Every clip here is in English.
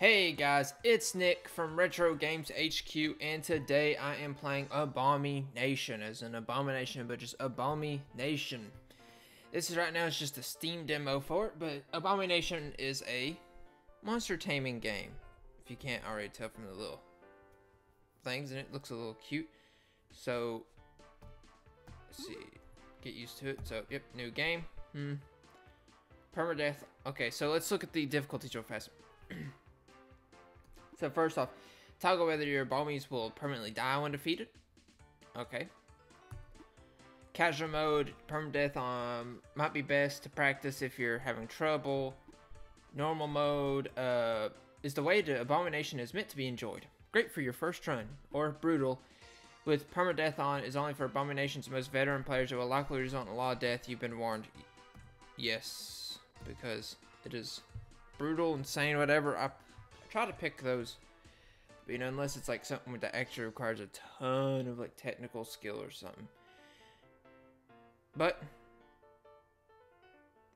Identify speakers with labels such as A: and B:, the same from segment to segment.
A: Hey guys, it's Nick from Retro Games HQ, and today I am playing Abomination, as an abomination, but just Abomination. This is right now, it's just a Steam demo for it, but Abomination is a monster taming game. If you can't already tell from the little things, and it looks a little cute. So, let's see, get used to it. So, yep, new game. Hmm. Permadeath. Okay, so let's look at the difficulties real fast. so first off, toggle whether your bombies will permanently die when defeated. Okay. Casual mode, permadeath um, might be best to practice if you're having trouble. Normal mode uh, is the way to Abomination is meant to be enjoyed. Great for your first run, or brutal. With permadeath on is only for Abomination's most veteran players. It will likely result in a lot of death. You've been warned. Yes because it is brutal, insane, whatever. I try to pick those, you know, unless it's like something that actually requires a ton of like technical skill or something. But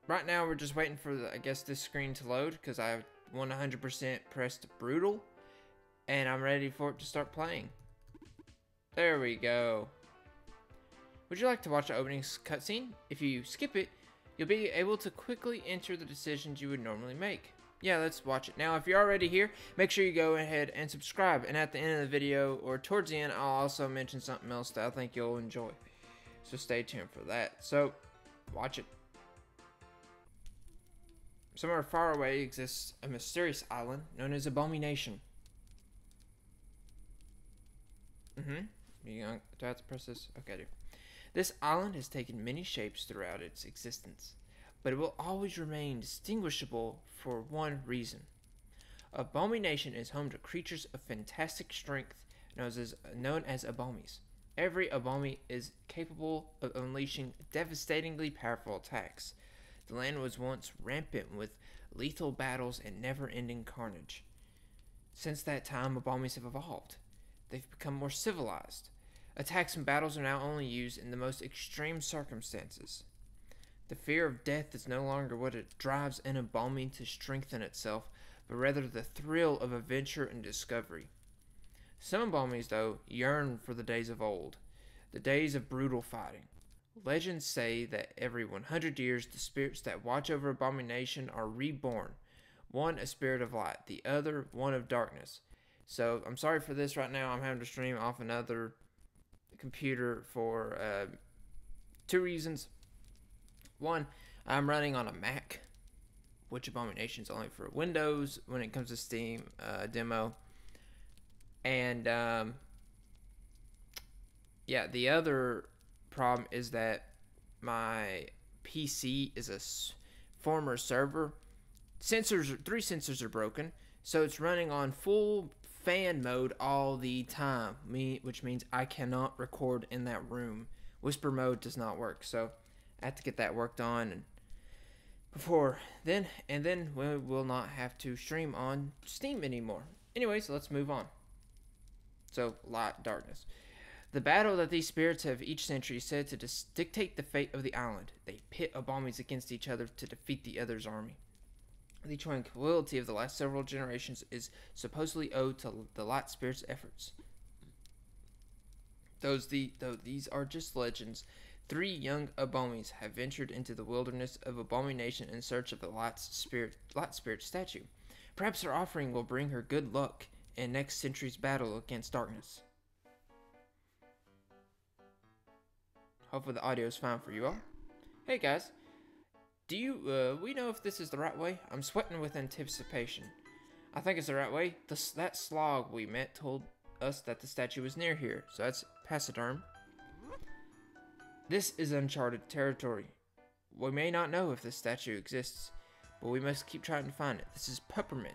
A: right now we're just waiting for the, I guess this screen to load because I have 100% pressed brutal, and I'm ready for it to start playing. There we go. Would you like to watch the opening cutscene? If you skip it, You'll be able to quickly enter the decisions you would normally make. Yeah, let's watch it. Now, if you're already here, make sure you go ahead and subscribe. And at the end of the video, or towards the end, I'll also mention something else that I think you'll enjoy. So stay tuned for that. So, watch it. Somewhere far away exists a mysterious island known as Abomination. Mm-hmm. You do I have to press this? Okay, I do. This island has taken many shapes throughout its existence, but it will always remain distinguishable for one reason. Abomination is home to creatures of fantastic strength known as, Abomies. Every Abomi is capable of unleashing devastatingly powerful attacks. The land was once rampant with lethal battles and never ending carnage. Since that time, Abomies have evolved. They've become more civilized, Attacks and battles are now only used in the most extreme circumstances. The fear of death is no longer what it drives an embalming to strengthen itself, but rather the thrill of adventure and discovery. Some embalmings, though, yearn for the days of old, the days of brutal fighting. Legends say that every 100 years the spirits that watch over Abomination are reborn, one a spirit of light, the other one of darkness. So I'm sorry for this right now. I'm having to stream off another computer for uh, two reasons. One, I'm running on a Mac, which Abomination is only for Windows when it comes to Steam uh, demo. And um, yeah, the other problem is that my PC is a former server. Sensors, three sensors are broken, so it's running on full fan mode all the time, me, which means I cannot record in that room. Whisper mode does not work, so I have to get that worked on and before then, and then we will not have to stream on Steam anymore. Anyways, let's move on. So, light, darkness. The battle that these spirits have each century said to dictate the fate of the island. They pit abomies against each other to defeat the other's army. The tranquility of the last several generations is supposedly owed to the light spirit's efforts. Those the, though these are just legends, three young abomies have ventured into the wilderness of abomination in search of the light spirit light spirit statue. Perhaps her offering will bring her good luck in next century's battle against darkness. Hopefully the audio is fine for you all. Hey guys, do you, uh, we know if this is the right way? I'm sweating with anticipation. I think it's the right way. The, that slog we met told us that the statue was near here, so that's Pachyderm. This is uncharted territory. We may not know if this statue exists, but we must keep trying to find it. This is Peppermint.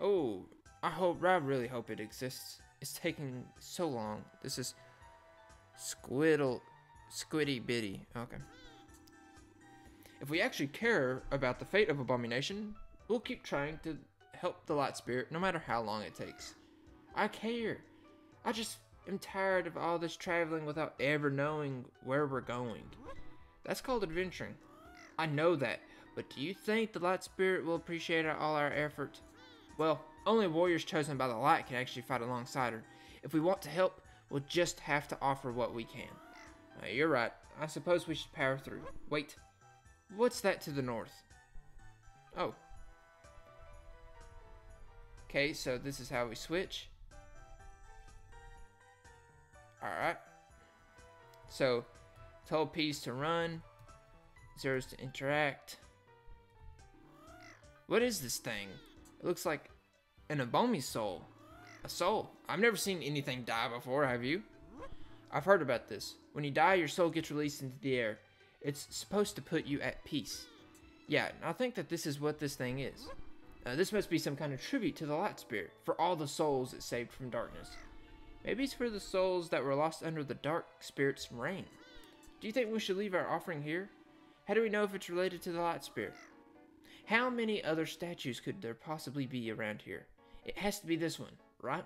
A: Oh, I hope, I really hope it exists. It's taking so long. This is Squiddle, Squiddy Bitty. Okay. If we actually care about the fate of Abomination, we'll keep trying to help the Light Spirit no matter how long it takes. I care. I just am tired of all this traveling without ever knowing where we're going. That's called adventuring. I know that, but do you think the Light Spirit will appreciate all our effort? Well, only warriors chosen by the light can actually fight alongside her. If we want to help, we'll just have to offer what we can. Uh, you're right. I suppose we should power through. Wait. What's that to the north? Oh. Okay, so this is how we switch. Alright. So, tell P's to run. Zeros to interact. What is this thing? It looks like an Abomi soul. A soul. I've never seen anything die before, have you? I've heard about this. When you die, your soul gets released into the air. It's supposed to put you at peace. Yeah, I think that this is what this thing is. Uh, this must be some kind of tribute to the Light Spirit for all the souls it saved from darkness. Maybe it's for the souls that were lost under the Dark Spirit's reign. Do you think we should leave our offering here? How do we know if it's related to the Light Spirit? How many other statues could there possibly be around here? It has to be this one, right?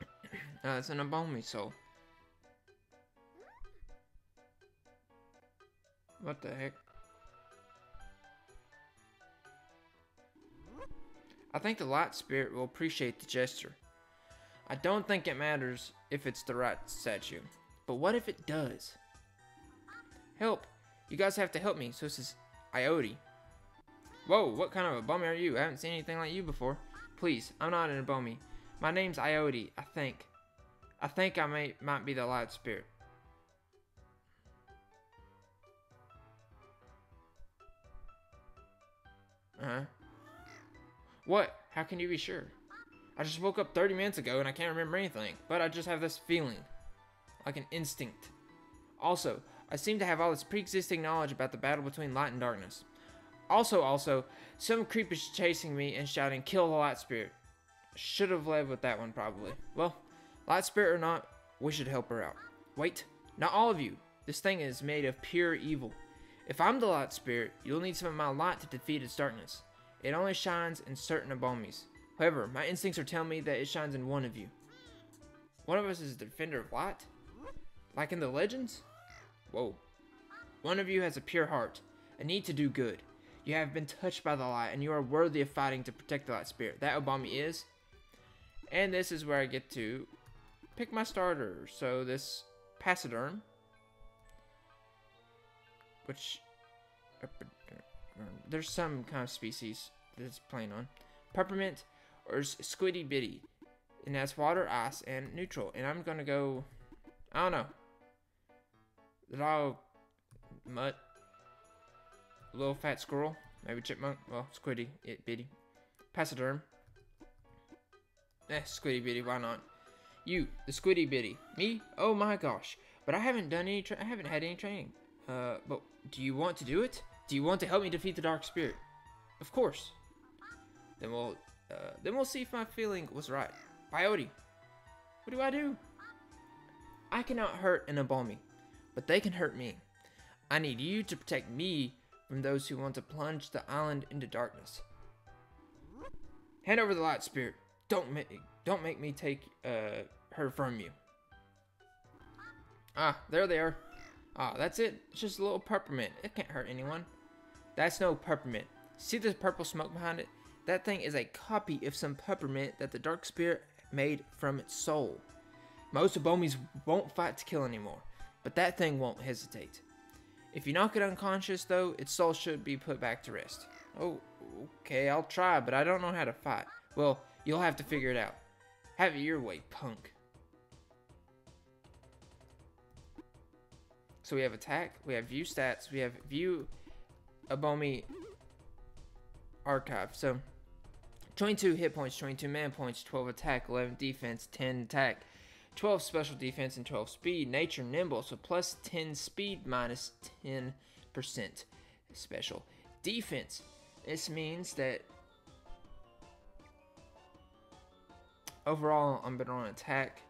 A: uh, it's an Abomi soul. What the heck? I think the light spirit will appreciate the gesture. I don't think it matters if it's the right statue. But what if it does? Help! You guys have to help me. So is Ioti. Whoa, what kind of a bummy are you? I haven't seen anything like you before. Please, I'm not an Abomi. My name's Ioti, I think. I think I may might be the light spirit. Uh-huh. What? How can you be sure? I just woke up 30 minutes ago and I can't remember anything, but I just have this feeling. Like an instinct. Also, I seem to have all this pre-existing knowledge about the battle between light and darkness. Also, also, some creep is chasing me and shouting, kill the light spirit. Should have led with that one, probably. Well, light spirit or not, we should help her out. Wait, not all of you. This thing is made of pure evil. If I'm the light spirit, you'll need some of my light to defeat its darkness. It only shines in certain abomis. However, my instincts are telling me that it shines in one of you. One of us is the defender of light? Like in the legends? Whoa. One of you has a pure heart, a need to do good. You have been touched by the light, and you are worthy of fighting to protect the light spirit. That Abomi is. And this is where I get to pick my starter. So this Pachyderm, which uh, uh, there's some kind of species that's playing on. Peppermint or Squiddy Bitty. And that's water, ice, and neutral. And I'm gonna go, I don't know. Dog, mutt, little fat squirrel, maybe chipmunk, well, Squiddy, it Bitty. Pachyderm. Eh, Squiddy Bitty, why not? You, the Squiddy Bitty. Me? Oh my gosh. But I haven't done any, I haven't had any training. Uh, but do you want to do it? Do you want to help me defeat the Dark Spirit? Of course. Then we'll, uh, then we'll see if my feeling was right. Bioti, what do I do? I cannot hurt an Abomi, but they can hurt me. I need you to protect me from those who want to plunge the island into darkness. Hand over the light spirit. Don't make don't make me take uh, her from you. Ah, there they are. Ah, that's it. It's just a little peppermint. It can't hurt anyone. That's no peppermint. See this purple smoke behind it? That thing is a copy of some peppermint that the Dark Spirit made from its soul. Most Abomis won't fight to kill anymore, but that thing won't hesitate. If you knock it unconscious, though, its soul should be put back to rest. Oh, okay, I'll try, but I don't know how to fight. Well, you'll have to figure it out. Have it your way, punk. So we have attack, we have view stats, we have view Abomi archive. So 22 hit points, 22 man points, 12 attack, 11 defense, 10 attack, 12 special defense, and 12 speed. Nature nimble, so plus 10 speed, minus 10% special defense. This means that overall I'm better on attack.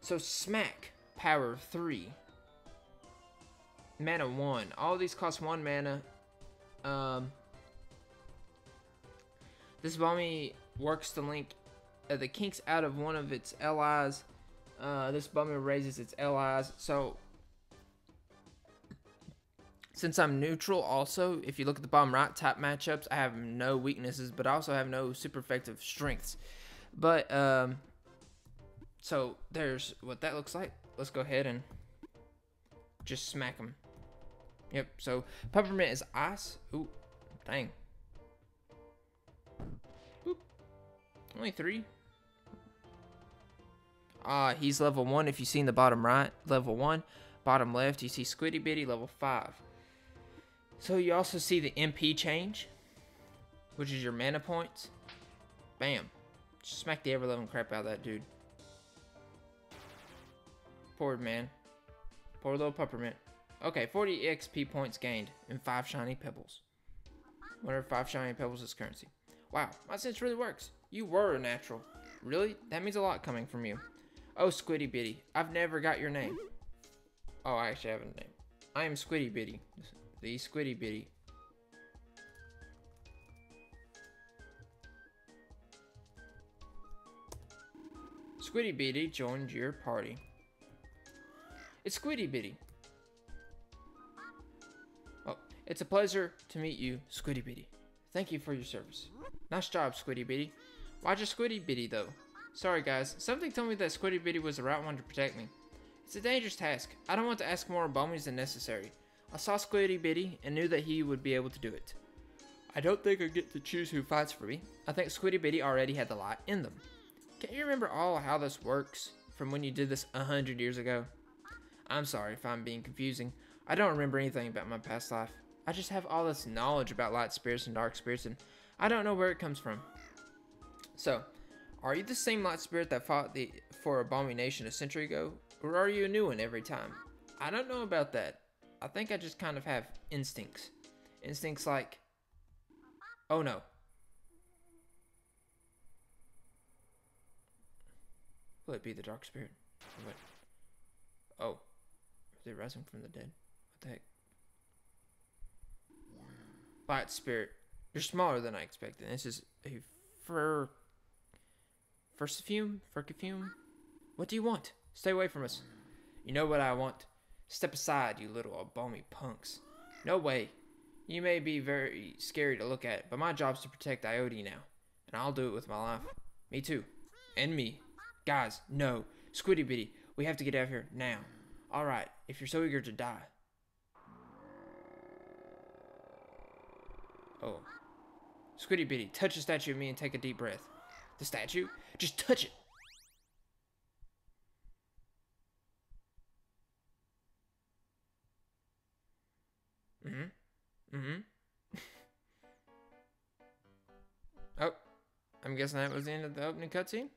A: So smack, power 3, mana 1. All these cost 1 mana. Um, this Abomi works to link uh, the kinks out of one of its allies. Uh, this Abomi raises its allies. So, Since I'm neutral, also, if you look at the bottom right top matchups, I have no weaknesses, but I also have no super effective strengths. But, um, so there's what that looks like. Let's go ahead and just smack them. Yep, so Peppermint is ice. Ooh, dang. Only three. Uh, he's level one if you see in the bottom right. Level one. Bottom left, you see Squiddy Bitty, level five. So you also see the MP change, which is your mana points. Bam. Smack the ever-loving crap out of that dude. Poor man. Poor little peppermint. Okay, 40 XP points gained and 5 shiny pebbles. Whatever 5 shiny pebbles is currency. Wow, my sense really works. You were a natural. Really? That means a lot coming from you. Oh, Squiddy Bitty. I've never got your name. Oh, I actually have a name. I am Squiddy Bitty the Squiddy Bitty. Squiddy Bitty joined your party. It's Squiddy Bitty. Oh, it's a pleasure to meet you, Squiddy Bitty. Thank you for your service. Nice job, Squiddy Bitty. Why just Squiddy Bitty, though? Sorry, guys. Something told me that Squiddy Bitty was the right one to protect me. It's a dangerous task. I don't want to ask more Bomies than necessary. I saw Squiddy Bitty and knew that he would be able to do it. I don't think I get to choose who fights for me. I think Squiddy Bitty already had the light in them. Can you remember all how this works from when you did this a hundred years ago? I'm sorry if I'm being confusing. I don't remember anything about my past life. I just have all this knowledge about light spirits and dark spirits and I don't know where it comes from. So, are you the same light spirit that fought the for Abomination a century ago? Or are you a new one every time? I don't know about that. I think I just kind of have instincts. Instincts like, oh no. Will it be the dark spirit? What? Oh, they're rising from the dead. What the heck? Light spirit. You're smaller than I expected. This is a fur. Fursifume? Furkifume? What do you want? Stay away from us. You know what I want. Step aside, you little Abomi punks. No way. You may be very scary to look at, but my job's to protect Iote now. And I'll do it with my life. Me too. And me. Guys, no. Squiddy Bitty, we have to get out of here now. Alright, if you're so eager to die. Oh. Squiddy Bitty, touch the statue of me and take a deep breath. The statue? Just touch it. Mm-hmm. Mm-hmm. oh, I'm guessing that was the end of the opening cutscene.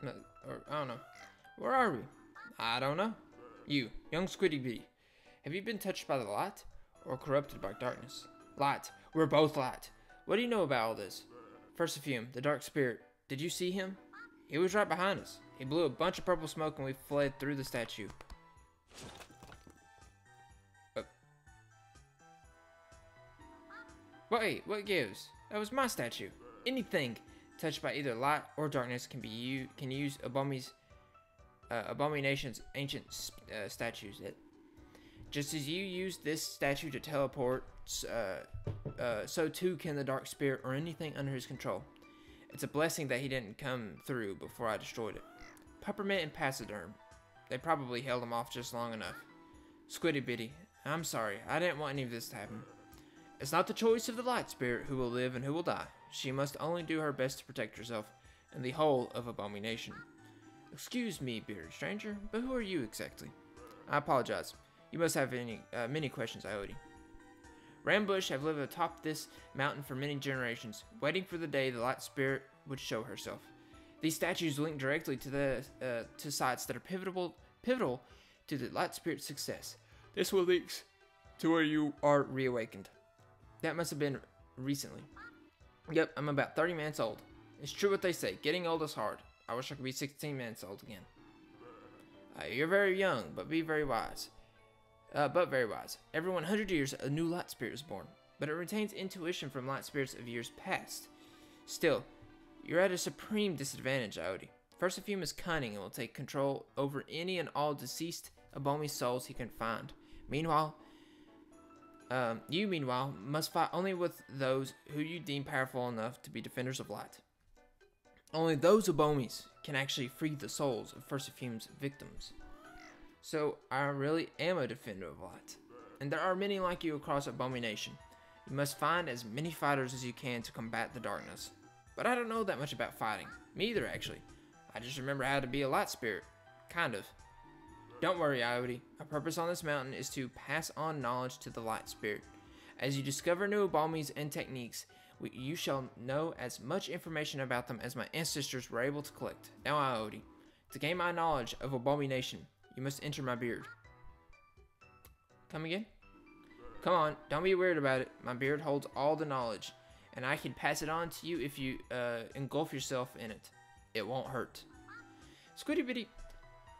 A: No, or I don't know. Where are we? I don't know. You, young Squiddy Bitty, have you been touched by the light or corrupted by darkness? Light. We're both light. What do you know about all this? Fursifume, the dark spirit. Did you see him? He was right behind us. He blew a bunch of purple smoke and we fled through the statue. Wait, what gives? That was my statue. Anything touched by either light or darkness can be you can use Abomi's uh, Abomination's ancient uh, statues. It just as you use this statue to teleport, uh, uh, so too can the dark spirit or anything under his control. It's a blessing that he didn't come through before I destroyed it. Peppermint and Pachyderm. They probably held him off just long enough. Squiddy Bitty, I'm sorry. I didn't want any of this to happen. It's not the choice of the light spirit who will live and who will die. She must only do her best to protect herself and the whole of Abomination. Excuse me, bearded stranger, but who are you exactly? I apologize. You must have any, uh, many questions, Iote. Rambush have lived atop this mountain for many generations, waiting for the day the light spirit would show herself. These statues link directly to the uh, to sites that are pivotal pivotal to the light spirit's success. This will lead to where you are reawakened. That must have been recently. Yep, I'm about 30 minutes old. It's true what they say, getting old is hard. I wish I could be 16 minutes old again. Uh, you're very young, but be very wise. Uh, but very wise. Every 100 years, a new light spirit is born, but it retains intuition from light spirits of years past. Still, you're at a supreme disadvantage, Iote. Fursifume is cunning and will take control over any and all deceased Abomi souls he can find. Meanwhile, um, you, meanwhile, must fight only with those who you deem powerful enough to be defenders of light. Only those Abomis can actually free the souls of Fume's victims. So, I really am a defender of light. And there are many like you across Abomination. You must find as many fighters as you can to combat the darkness. But I don't know that much about fighting. Me either, actually. I just remember how to be a light spirit. Kind of. Don't worry, Ioti. Our purpose on this mountain is to pass on knowledge to the light spirit. As you discover new abomies and techniques, we, you shall know as much information about them as my ancestors were able to collect. Now, Ioti, to gain my knowledge of abomination, you must enter my beard. Come again? Come on, don't be weird about it. My beard holds all the knowledge, and I can pass it on to you if you uh, engulf yourself in it. It won't hurt. Squiddy Bitty,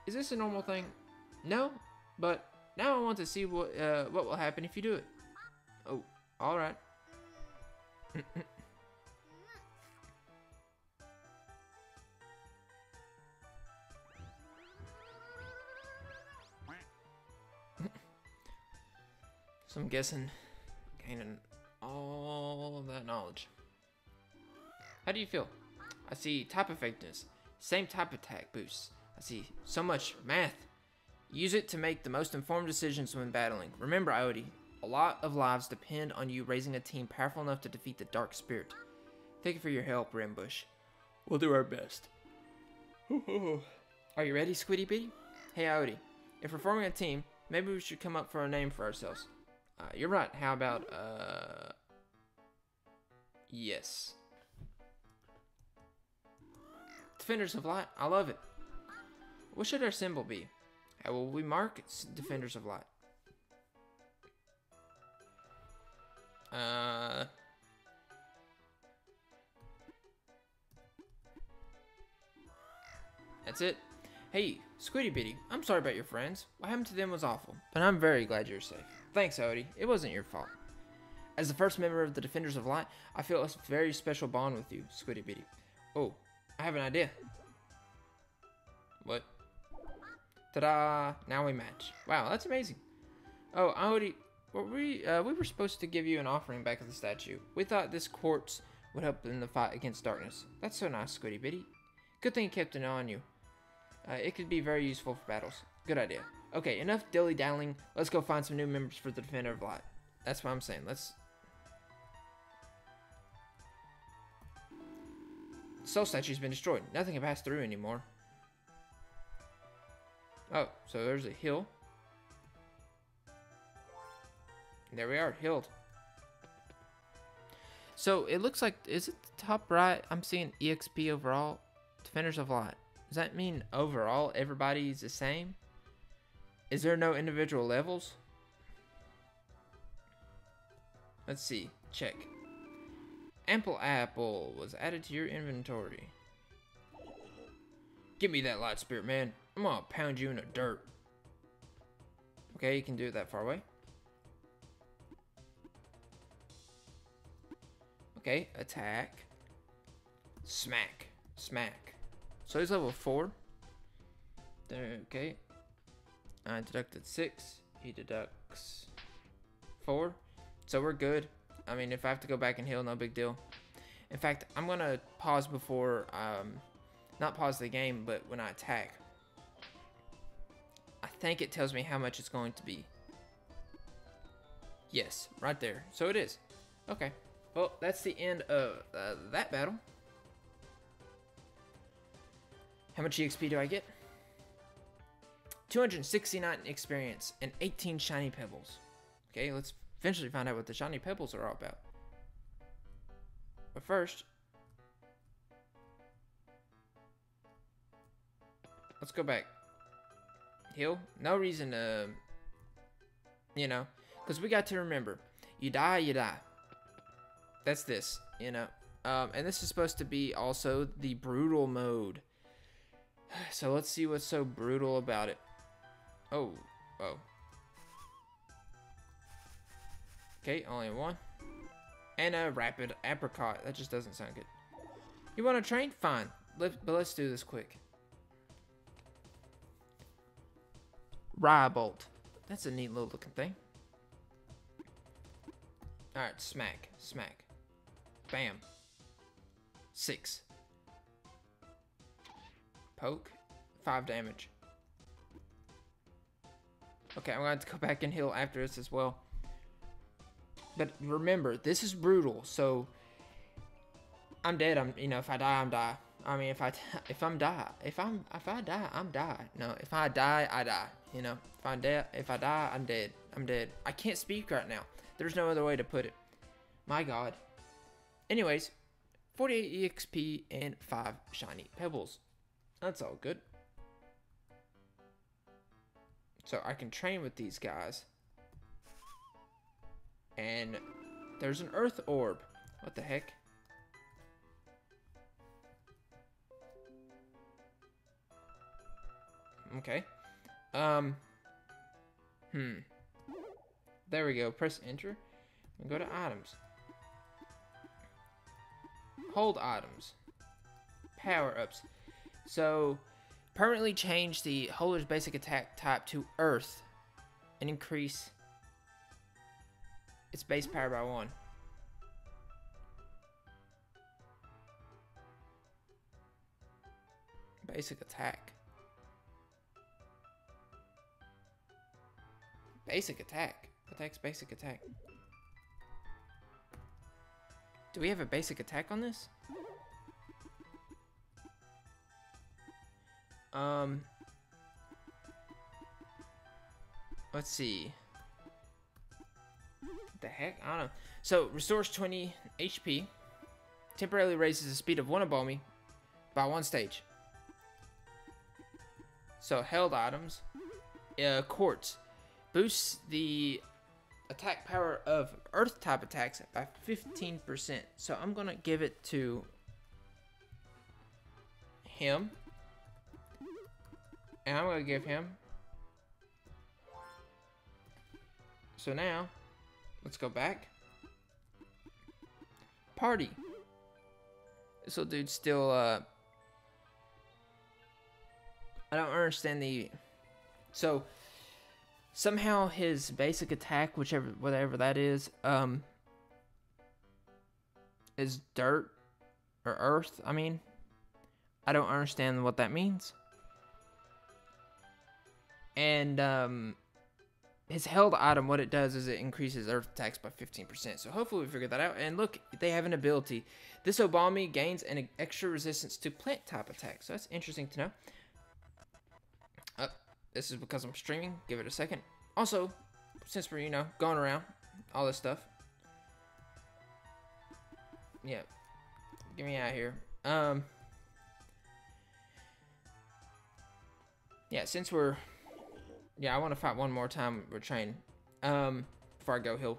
A: is this a normal thing? No, but now I want to see what uh, what will happen if you do it. Oh, all right. so I'm guessing gaining all of that knowledge. How do you feel? I see type effectiveness, same type attack boosts. I see so much math. Use it to make the most informed decisions when battling. Remember, Ioti, a lot of lives depend on you raising a team powerful enough to defeat the Dark Spirit. Thank you for your help, Rambush. We'll do our best. Are you ready, Squiddy Bitty? Hey, Ioti, if we're forming a team, maybe we should come up for a name for ourselves. Uh, you're right. How about, uh... Yes. Defenders of Light. I love it. What should our symbol be? How will we mark Defenders of Light? Uh... That's it. Hey, Squiddy Bitty, I'm sorry about your friends. What happened to them was awful, but I'm very glad you're safe. Thanks, Odie. It wasn't your fault. As the first member of the Defenders of Light, I feel a very special bond with you, Squiddy Bitty. Oh, I have an idea. What? Ta-da! Now we match. Wow, that's amazing. Oh. Were we, uh, we were supposed to give you an offering back at the statue. We thought this quartz would help in the fight against darkness. That's so nice, Squiddy Bitty. Good thing you kept an eye on you. Uh, it could be very useful for battles. Good idea. Okay, enough dilly-dallying. Let's go find some new members for the Defender of Light. That's what I'm saying. Let's... Soul statue's been destroyed. Nothing can pass through anymore. Oh, so there's a hill. There we are, healed. So it looks like, is it the top right? I'm seeing EXP overall. Defenders of Light. Does that mean overall everybody's the same? Is there no individual levels? Let's see. Check. Ample apple was added to your inventory. Give me that light spirit, man. I'm gonna pound you in the dirt. Okay, you can do it that far away. Okay, attack. Smack. Smack. So he's level 4. There, okay. I deducted 6. He deducts 4. So we're good. I mean, if I have to go back and heal, no big deal. In fact, I'm going to pause before, um, not pause the game, but when I attack I think it tells me how much it's going to be. Yes, right there. So it is. Okay. Well, that's the end of uh, that battle. How much EXP do I get? 269 experience and 18 shiny pebbles. Okay, let's eventually find out what the shiny pebbles are all about. But first, let's go back heal. No reason to, you know, because we got to remember, you die, you die. That's this, you know. Um, and this is supposed to be also the brutal mode. So let's see what's so brutal about it. Oh, oh. Okay, only one. And a rapid apricot. That just doesn't sound good. You want to train? Fine. Let, but let's do this quick. Rybolt. That's a neat little looking thing. Alright, smack. Smack. Bam. Six. Poke. Five damage. Okay, I'm going to go back and heal after this as well. But remember, this is brutal, so I'm dead. I'm you know if I die, I'm die. I mean if I if I'm die if I'm if I die, I'm die. No, if I die, I die. You know if I dead if I die, I'm dead. I'm dead. I can't speak right now. There's no other way to put it. My God. Anyways, 48 EXP and five shiny pebbles. That's all good. So I can train with these guys. And there's an earth orb. What the heck? Okay. Um. Hmm. There we go. Press enter and go to items. Hold items. Power ups. So, permanently change the holder's basic attack type to earth and increase its base power by one. Basic attack. Basic attack. Attacks basic attack. Do we have a basic attack on this? Um. Let's see. What the heck? I don't know. So, restores 20 HP. Temporarily raises the speed of one Abomi by one stage. So, held items. Uh, quartz. Boosts the attack power of earth type attacks by 15%. So, I'm going to give it to him. And I'm going to give him. So now, let's go back. Party. This little dude's still, uh... I don't understand the... So, somehow his basic attack, whichever, whatever that is, um... Is dirt. Or earth, I mean. I don't understand what that means and um, his held item, what it does is it increases earth attacks by 15%. So hopefully we figure that out. And look, they have an ability. This Abomi gains an extra resistance to plant type attacks. So that's interesting to know. Uh, this is because I'm streaming. Give it a second. Also, since we're, you know, going around, all this stuff. Yeah. Get me out here. Um. Yeah, since we're yeah, I want to fight one more time with train. Um, before I go hill.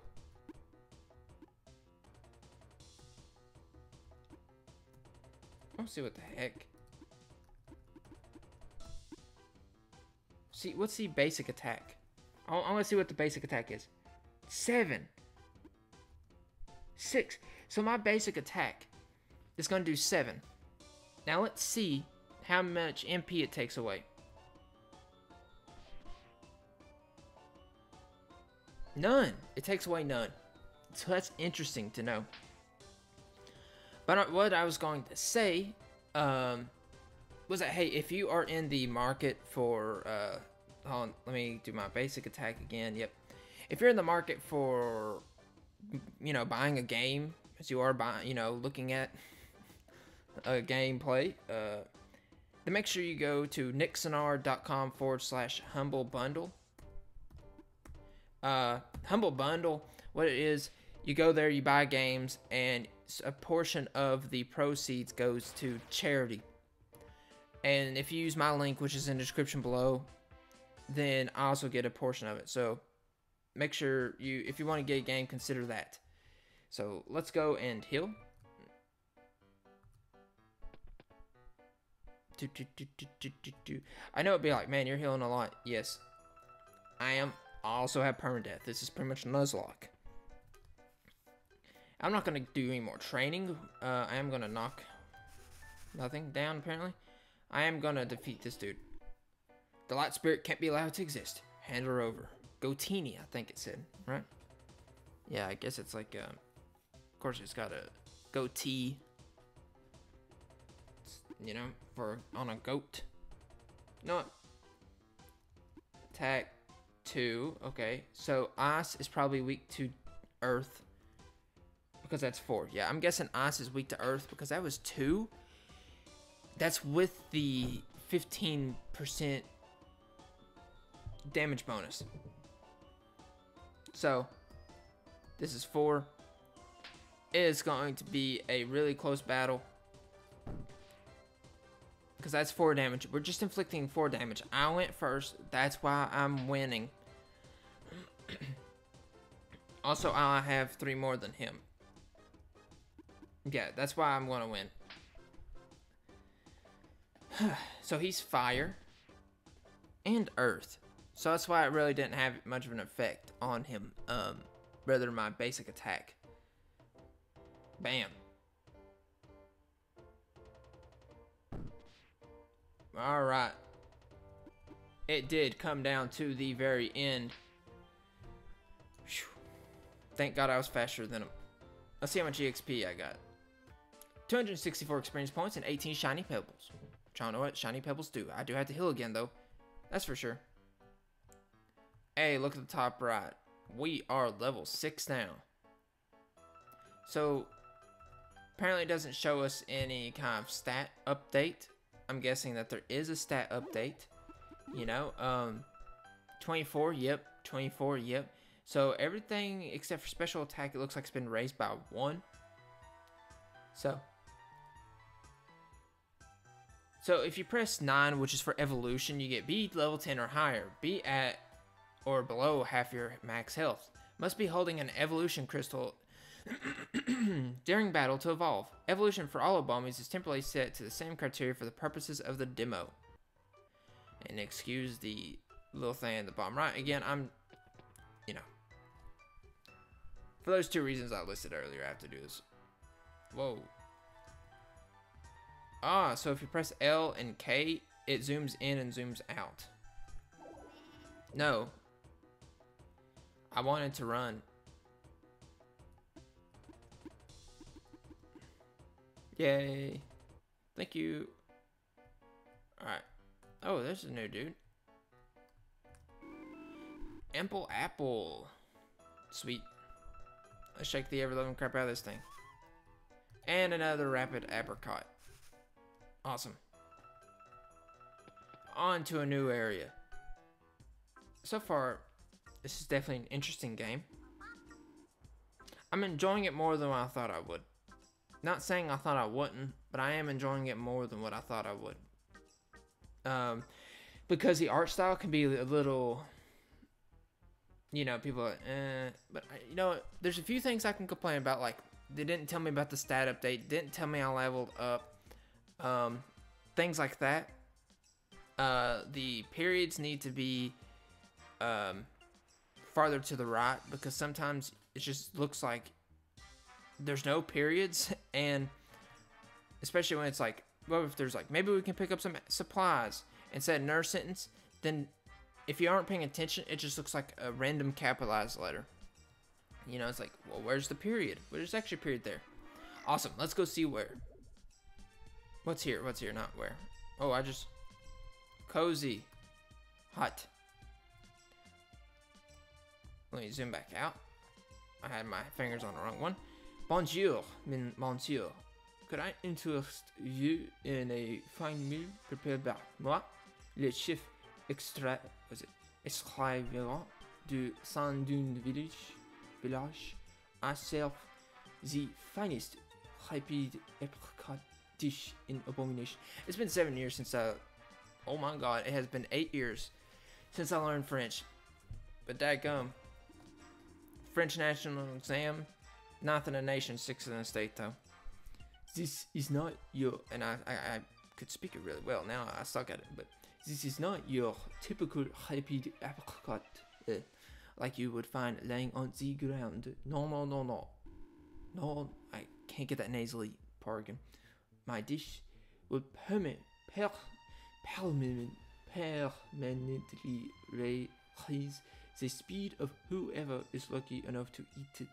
A: Let's see what the heck. See, what's the basic attack? I, I want to see what the basic attack is. Seven. Six. So my basic attack is going to do seven. Now let's see how much MP it takes away. None. It takes away none. So that's interesting to know. But what I was going to say um, was that, hey, if you are in the market for, uh, on, let me do my basic attack again. Yep. If you're in the market for, you know, buying a game, as you are buying, you know, looking at a gameplay, uh, then make sure you go to nicksinard.com forward slash humble bundle uh, Humble Bundle, what it is, you go there, you buy games, and a portion of the proceeds goes to charity. And if you use my link, which is in the description below, then I also get a portion of it. So make sure you, if you want to get a game, consider that. So let's go and heal. I know it'd be like, man, you're healing a lot. Yes, I am. Also have permadeath. This is pretty much Nuzlocke. I'm not going to do any more training. Uh, I am going to knock nothing down, apparently. I am going to defeat this dude. The light spirit can't be allowed to exist. Hand her over. Gotini, I think it said, right? Yeah, I guess it's like, um, of course, it's got a goatee, you know, for on a goat. No. Attack two. Okay, so ice is probably weak to earth because that's four. Yeah, I'm guessing ice is weak to earth because that was two. That's with the 15% damage bonus. So, this is four. It is going to be a really close battle. Because that's four damage. We're just inflicting four damage. I went first. That's why I'm winning. also, I have three more than him. Yeah, that's why I'm going to win. so he's fire and earth. So that's why it really didn't have much of an effect on him. Um, rather my basic attack. Bam. Alright. It did come down to the very end. Whew. Thank God I was faster than him. Let's see how much EXP I got. 264 experience points and 18 shiny pebbles. Which I don't know what shiny pebbles do. I do have to heal again though. That's for sure. Hey, look at the top right. We are level 6 now. So, apparently it doesn't show us any kind of stat update. I'm guessing that there is a stat update. You know, um, 24, yep. 24, yep. So, everything except for special attack, it looks like it's been raised by 1. So, so if you press 9, which is for evolution, you get be level 10 or higher. Be at or below half your max health. Must be holding an evolution crystal during battle to evolve. Evolution for all Abomis is temporarily set to the same criteria for the purposes of the demo. And excuse the little thing at the bottom right. Again, I'm, you know, for those two reasons I listed earlier, I have to do this. Whoa. Ah, so if you press L and K, it zooms in and zooms out. No. I wanted to run. Yay. Thank you. Alright. Oh, there's a new dude. Ample apple. Sweet. Let's shake the ever-loving crap out of this thing. And another rapid apricot. Awesome. On to a new area. So far, this is definitely an interesting game. I'm enjoying it more than I thought I would. Not saying I thought I wouldn't, but I am enjoying it more than what I thought I would. Um, because the art style can be a little, you know, people, are, eh. But you know, there's a few things I can complain about. Like they didn't tell me about the stat update, didn't tell me I leveled up, um, things like that. Uh, the periods need to be um, farther to the right because sometimes it just looks like there's no periods and especially when it's like well if there's like maybe we can pick up some supplies instead of nurse sentence then if you aren't paying attention it just looks like a random capitalized letter. You know it's like well where's the period? Well, there's period there. Awesome. Let's go see where. What's here? What's here? Not where. Oh i just cozy hot let me zoom back out. I had my fingers on the wrong one Bonjour, monsieur. Could I interest you in a fine meal prepared by moi, le chef extra was it extravagant du Sandune village village? I serve the finest rapid apricot dish in abomination. It's been seven years since I. Oh my god, it has been eight years since I learned French. But that gum. French national exam Ninth in the nation, sixth in the state, though. This is not your, and I, I, I could speak it really well. Now I suck at it, but this is not your typical rapid apricot, uh, like you would find laying on the ground. No, no, no, no. No, I can't get that nasally again. My dish will permit, per, permanent, permanently raise the speed of whoever is lucky enough to eat it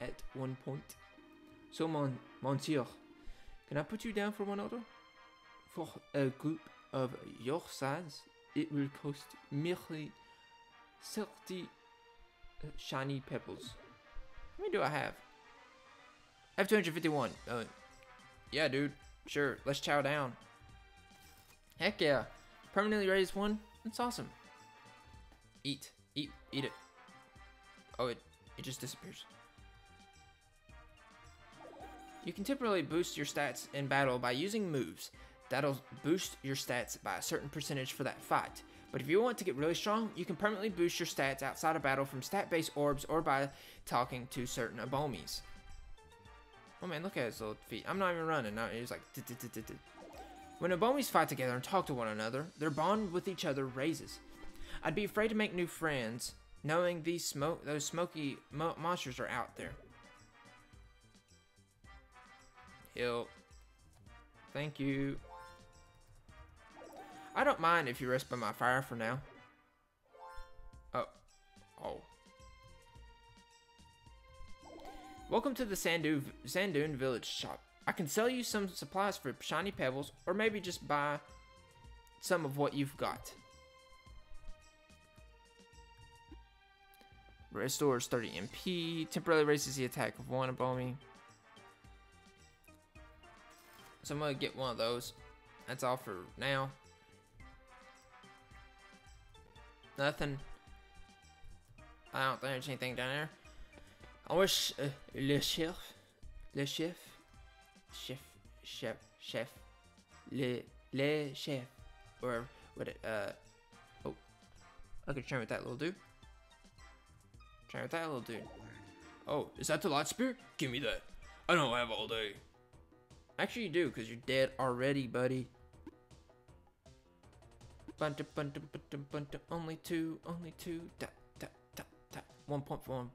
A: at one point. So, mon, monsieur, can I put you down for one order? For a group of your size, it will cost merely 30 uh, shiny pebbles. How many do I have? I have 251. Uh, yeah, dude. Sure, let's chow down. Heck yeah. Permanently raised one? That's awesome. Eat. Eat. Eat it. Oh, it, it just disappears. You can temporarily boost your stats in battle by using moves. That'll boost your stats by a certain percentage for that fight. But if you want to get really strong, you can permanently boost your stats outside of battle from stat-based orbs or by talking to certain Abomis. Oh man, look at his little feet. I'm not even running. Now he's like. When Abomis fight together and talk to one another, their bond with each other raises. I'd be afraid to make new friends, knowing these smoke those smoky mo monsters are out there. Heal. Thank you. I don't mind if you rest by my fire for now. Oh. Oh. Welcome to the Sandu Sandune Village shop. I can sell you some supplies for shiny pebbles, or maybe just buy some of what you've got. Restores 30 MP, temporarily raises the attack of one Abomi. So I'm gonna get one of those. That's all for now. Nothing. I don't think there's anything down there. I wish uh, le chef, le chef, chef, chef, chef, le, le chef, or what it, uh, oh, I could train with that little dude. Train with that little dude. Oh, is that the light spear? Give me that. I don't have all day. Actually, you do, because you're dead already, buddy. Bunta, bunta, bunta, bunta, only two, only two, da, da, da. 1.15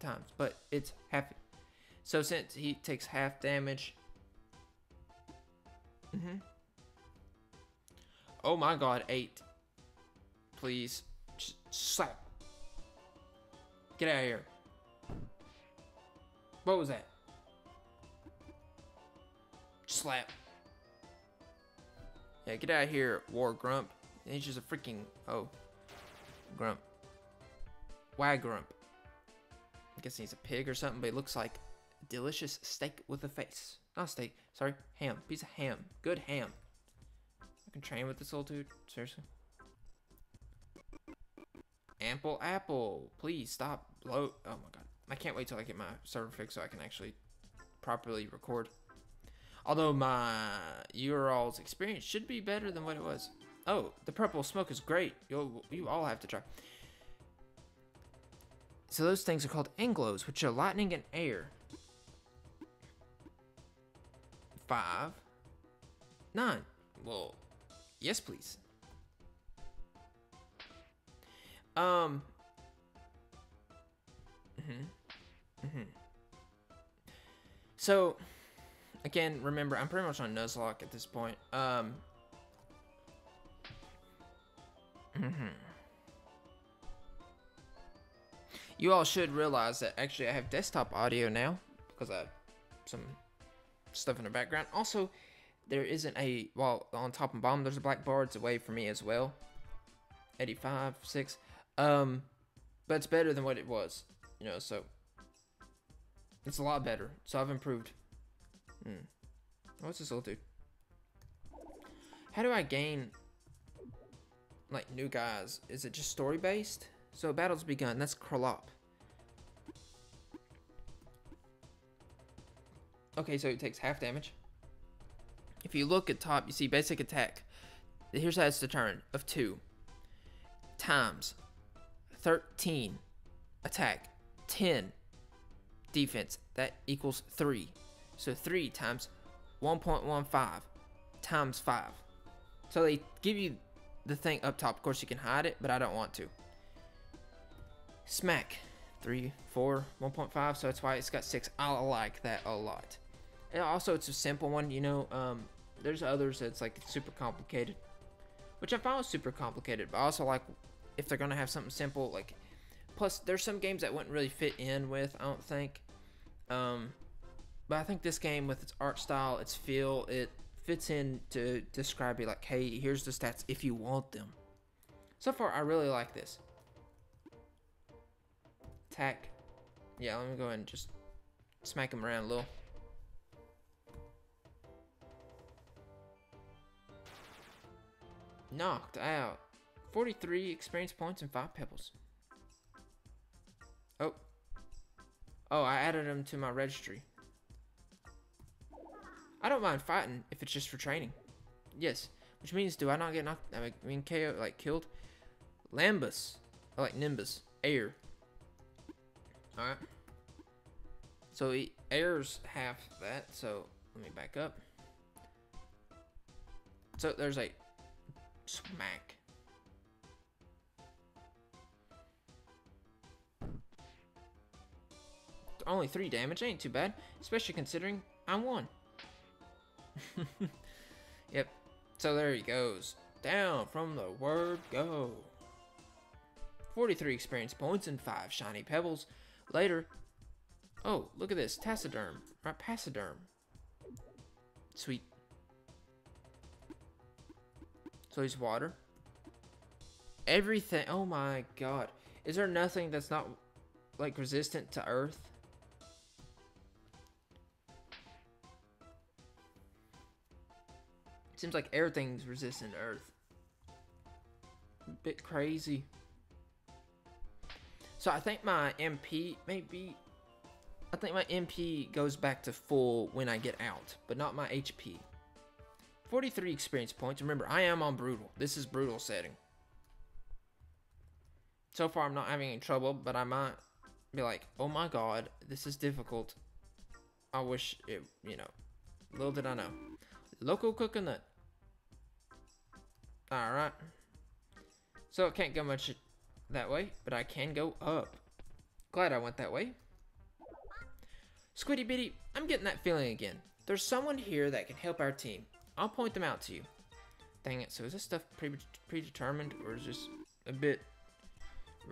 A: times, but it's half. So since he takes half damage. Mm-hmm. Oh my god, eight. Please. Just slap. Get out of here. What was that? Slap. Yeah, get out of here, War Grump. he's just a freaking... Oh. Grump. Wag Grump. I guess he's a pig or something, but he looks like delicious steak with a face. Not steak, sorry, ham. Piece of ham. Good ham. I can train with this little dude. Seriously. Ample apple. Please stop. Blow. Oh my god. I can't wait till I get my server fixed so I can actually properly record. Although my URL's experience should be better than what it was. Oh, the purple smoke is great. You you all have to try. So those things are called anglos, which are lightning and air. Five. Nine. Well, yes, please. Um. Mm-hmm. Mm-hmm. So, again, remember, I'm pretty much on Nuzlocke at this point. Um. Mm-hmm. You all should realize that actually I have desktop audio now because I have some stuff in the background. Also, there isn't a, well, on top and bottom, there's a black bar. It's away from me as well. 85, 6. Um, but it's better than what it was, you know, so it's a lot better. So I've improved. Hmm. What's this all do? How do I gain, like, new guys? Is it just story-based? So battle's begun. That's Krolop. Okay, so it takes half damage. If you look at top, you see basic attack. Here's how it's determined. Of 2. Times 13 attack 10 defense. That equals 3. So 3 times 1.15 times 5. So they give you the thing up top. Of course, you can hide it, but I don't want to. Smack. 3, 4, 1.5, so that's why it's got 6. I like that a lot. And also, it's a simple one, you know. Um, there's others that's like super complicated. which I found super complicated. But I also like if they're gonna have something simple. Like, plus there's some games that wouldn't really fit in with. I don't think. Um, but I think this game with its art style, its feel, it fits in to describe it like, hey, here's the stats if you want them. So far, I really like this. Attack. Yeah, let me go ahead and just smack him around a little. Knocked out. 43 experience points and 5 pebbles. Oh. Oh, I added him to my registry. I don't mind fighting if it's just for training. Yes. Which means, do I not get knocked? I mean, KO, like, killed? Lambus. I like Nimbus. Air. Alright. So, he, air's half that, so let me back up. So, there's a smack. Only three damage ain't too bad, especially considering I'm one. yep. So there he goes. Down from the word go. 43 experience points and 5 shiny pebbles. Later. Oh, look at this. Taxiderm. Right, Pachyderm. Sweet. So he's water. Everything. Oh my god. Is there nothing that's not, like, resistant to earth? Seems like everything's resistant to Earth. Bit crazy. So I think my MP maybe I think my MP goes back to full when I get out, but not my HP. 43 experience points. Remember, I am on brutal. This is brutal setting. So far I'm not having any trouble, but I might be like, oh my god, this is difficult. I wish it, you know, little did I know. Local coconut. Alright. So it can't go much that way, but I can go up. Glad I went that way. Squiddy Bitty, I'm getting that feeling again. There's someone here that can help our team. I'll point them out to you. Dang it, so is this stuff pre predetermined or is this a bit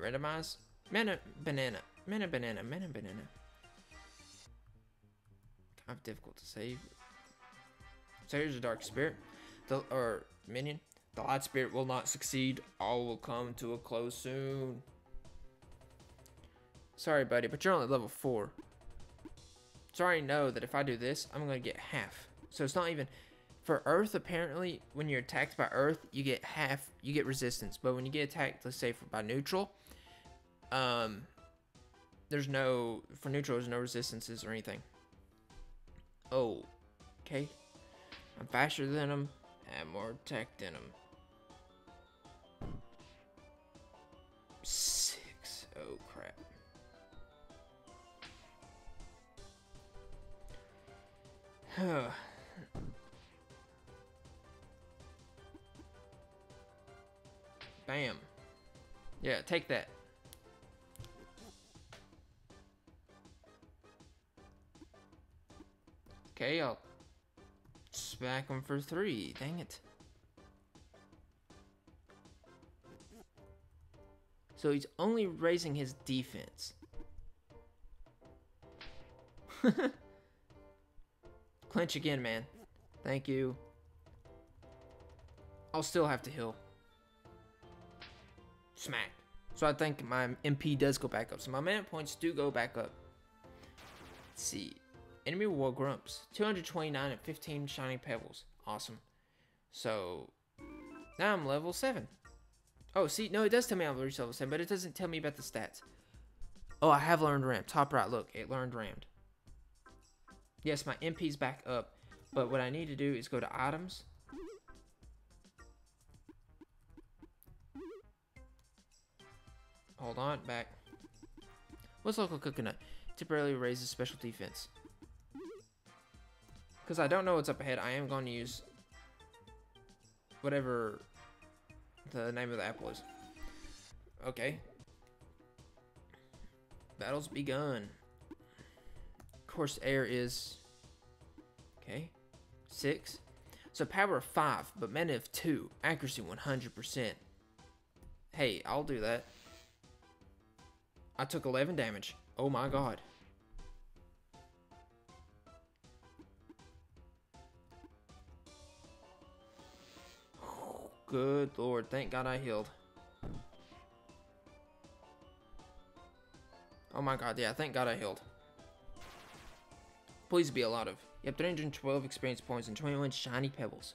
A: randomized? Mana banana, mana banana, mana banana. Kind of difficult to say. So here's a dark spirit, the or minion. The light spirit will not succeed. All will come to a close soon. Sorry, buddy, but you're only level 4. so Sorry, know that if I do this, I'm going to get half. So it's not even... For Earth, apparently, when you're attacked by Earth, you get half, you get resistance. But when you get attacked, let's say, by neutral, um, there's no... For neutral, there's no resistances or anything. Oh, okay. I'm faster than them, have more tech than them. Bam. Yeah, take that. Okay, I'll smack him for three. Dang it. So he's only raising his defense. Clinch again, man. Thank you. I'll still have to heal. Smack. So I think my MP does go back up. So my mana points do go back up. Let's see. Enemy War Grumps. 229 and 15 Shiny Pebbles. Awesome. So, now I'm level 7. Oh, see, no, it does tell me I'm level 7, but it doesn't tell me about the stats. Oh, I have learned ramp. Top right, look, it learned rammed. Yes, my MP's back up, but what I need to do is go to items. Hold on, back. What's local coconut? Temporarily raises special defense. Because I don't know what's up ahead, I am going to use whatever the name of the apple is. Okay. Battle's begun. Of course, air is... Okay. Six. So power of 5, but mana of 2. Accuracy 100%. Hey, I'll do that. I took 11 damage. Oh my god. Good lord, thank god I healed. Oh my god, yeah, thank god I healed. Please be a lot of. You have 312 experience points and 21 shiny pebbles.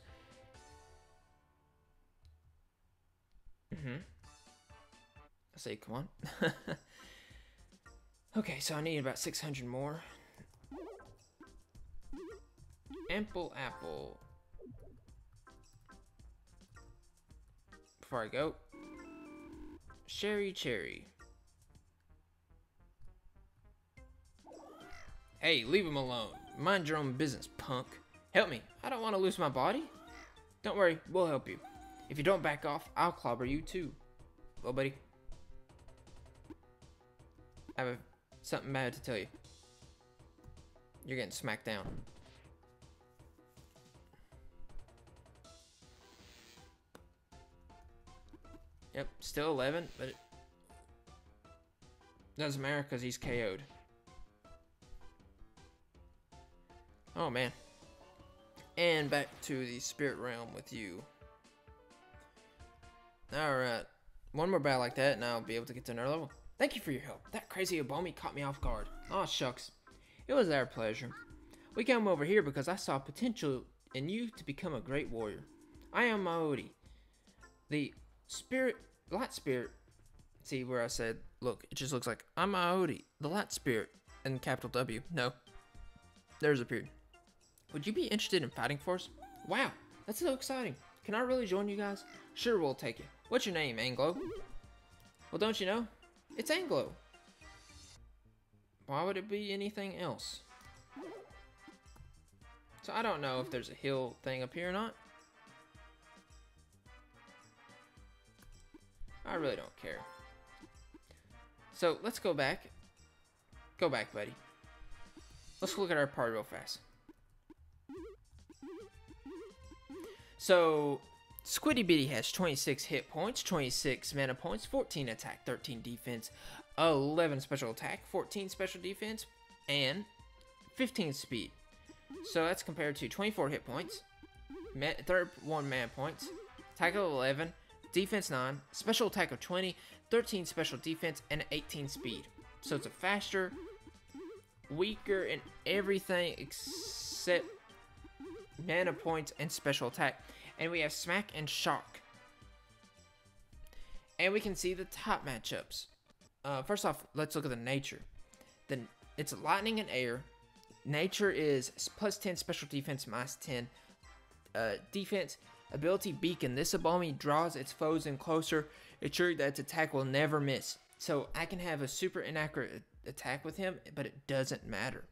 A: Mm-hmm. I say, come on. okay, so I need about 600 more. Ample apple. Before I go. Sherry cherry. Hey, leave him alone. Mind your own business, punk. Help me. I don't want to lose my body. Don't worry, we'll help you. If you don't back off, I'll clobber you too. Well, buddy. I have something bad to tell you. You're getting smacked down. Yep, still 11, but it doesn't matter because he's KO'd. Oh man. And back to the spirit realm with you. Alright. One more battle like that and I'll be able to get to another level. Thank you for your help. That crazy Abomi caught me off guard. Aw, oh, shucks. It was our pleasure. We came over here because I saw potential in you to become a great warrior. I am Maori. The spirit, light spirit. See where I said, look, it just looks like I'm Maori, the light spirit, and capital W. No. There's a period. Would you be interested in fighting for us? Wow, that's so exciting. Can I really join you guys? Sure, we'll take it. What's your name, Anglo? Well, don't you know? It's Anglo. Why would it be anything else? So I don't know if there's a hill thing up here or not. I really don't care. So let's go back. Go back, buddy. Let's look at our party real fast. So, Squiddy Bitty has 26 hit points, 26 mana points, 14 attack, 13 defense, 11 special attack, 14 special defense, and 15 speed. So that's compared to 24 hit points, 31 mana points, attack of 11, defense 9, special attack of 20, 13 special defense, and 18 speed. So it's a faster, weaker, and everything except mana points, and special attack. And we have Smack and Shock. And we can see the top matchups. Uh, first off, let's look at the nature. Then it's lightning and air. Nature is plus 10 special defense, minus 10 uh, defense. Ability Beacon. This Abomi draws its foes in closer, ensuring that its attack will never miss. So I can have a super inaccurate attack with him, but it doesn't matter.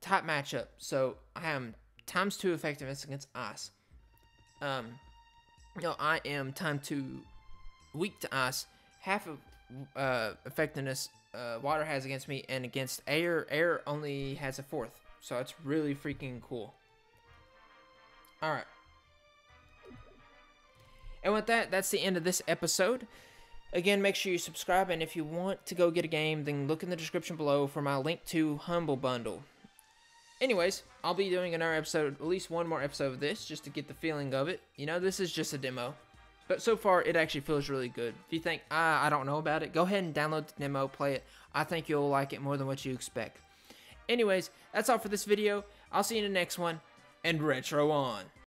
A: Top matchup. So I am times two effectiveness against ice. Um, know, I am time two weak to ice. Half of uh, effectiveness uh, water has against me, and against air, air only has a fourth. So it's really freaking cool. All right. And with that, that's the end of this episode. Again, make sure you subscribe, and if you want to go get a game, then look in the description below for my link to Humble Bundle. Anyways, I'll be doing another episode, at least one more episode of this, just to get the feeling of it. You know, this is just a demo. But so far, it actually feels really good. If you think, ah, I don't know about it, go ahead and download the demo, play it. I think you'll like it more than what you expect. Anyways, that's all for this video. I'll see you in the next one, and retro on.